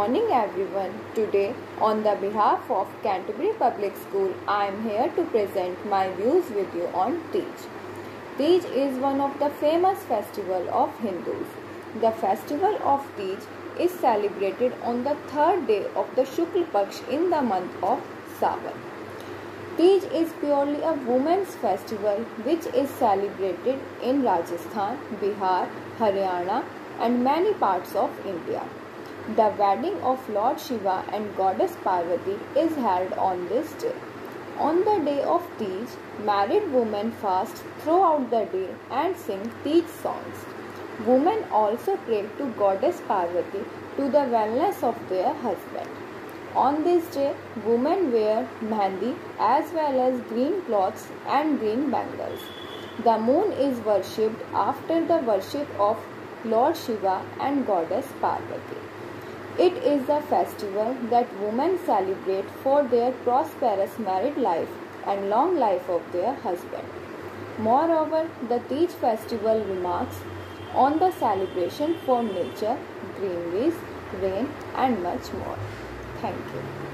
morning everyone. Today on the behalf of Canterbury Public School I am here to present my views with you on Teej. Teej is one of the famous festival of Hindus. The festival of Teej is celebrated on the third day of the Shukla Paksh in the month of Sawan. Teej is purely a women's festival which is celebrated in Rajasthan, Bihar, Haryana and many parts of India. The wedding of Lord Shiva and Goddess Parvati is held on this day. On the day of Teej, married women fast throughout the day and sing Teej songs. Women also pray to Goddess Parvati to the wellness of their husband. On this day, women wear mehndi as well as green clothes and green bangles. The moon is worshipped after the worship of Lord Shiva and Goddess Parvati. It is a festival that women celebrate for their prosperous married life and long life of their husband. Moreover, the Teej festival remarks on the celebration for nature, greeneries, rain and much more. Thank you.